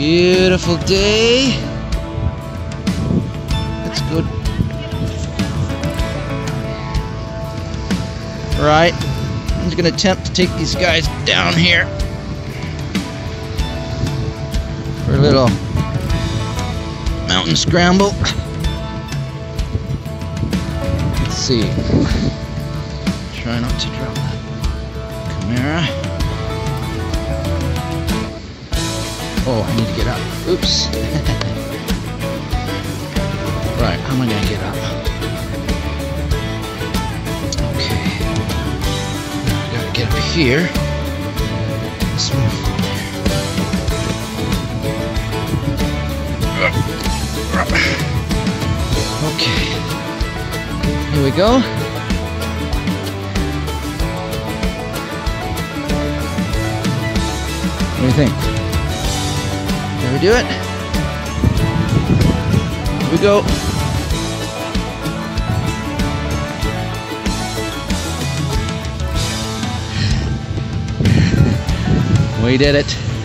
Beautiful day. That's good. Right. I'm just gonna attempt to take these guys down here for a little mountain scramble. Let's see. Try not to drop the camera. Oh, I need to get up. Oops. right, how am I gonna get up? Okay. I gotta get up here. Let's move Okay. Here we go. What do you think? Can we do it? Here we go. We did it.